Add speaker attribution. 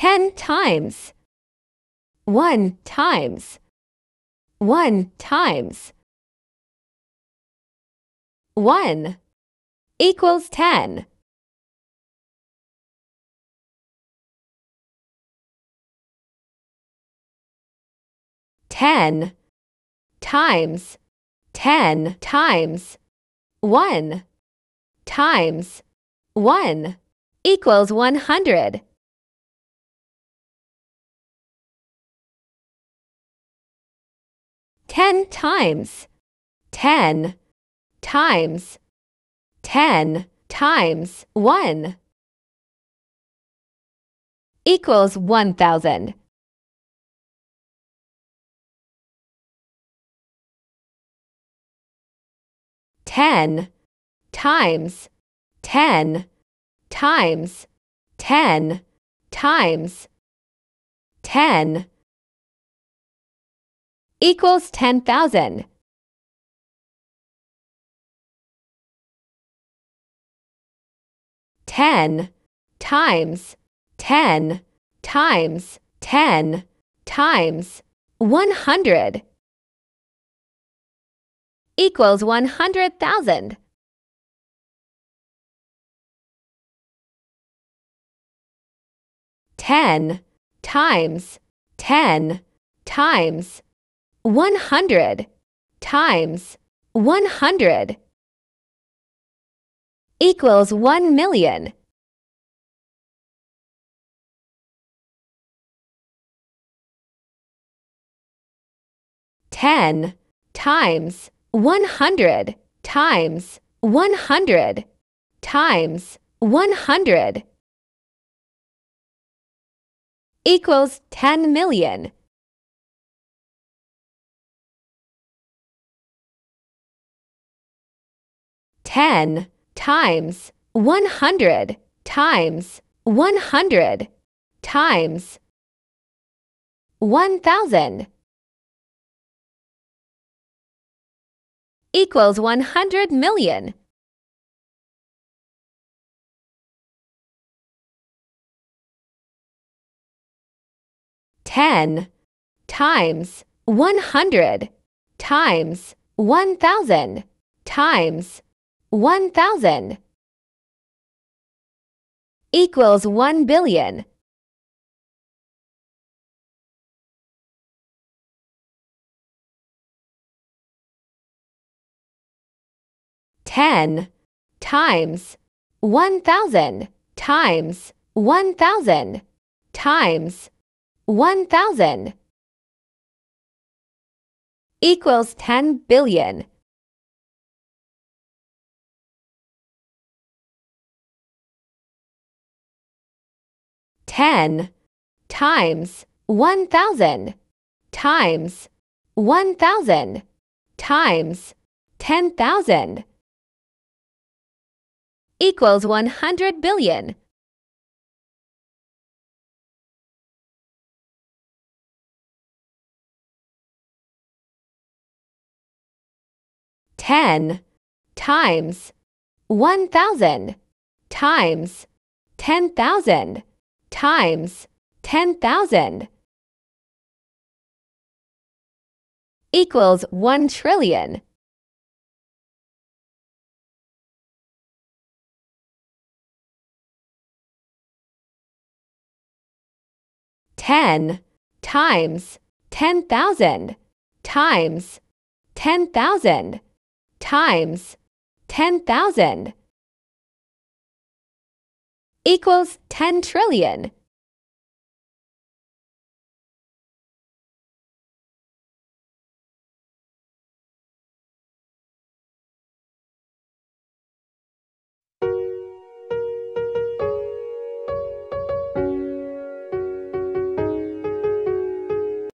Speaker 1: 10 times. 1 times. 1 times. 1 equals 10. Ten times ten times one times one equals one hundred. Ten times. Ten times. Ten times one. Equals one thousand. Ten times ten times ten times ten equals ten thousand. Ten times ten times ten times one hundred equals one hundred thousand. Ten times ten times one hundred times one hundred equals one million. Ten times one hundred times one hundred times one hundred equals ten million. Ten times one hundred times one hundred times one thousand equals one hundred million. Ten times one hundred times one thousand times one thousand equals one billion. Ten times one thousand times one thousand times one thousand equals ten billion. Ten times one thousand times one thousand times ten thousand equals one hundred billion. Ten times one thousand times ten thousand times ten thousand equals one trillion. Ten times ten thousand times ten thousand times ten thousand equals ten trillion.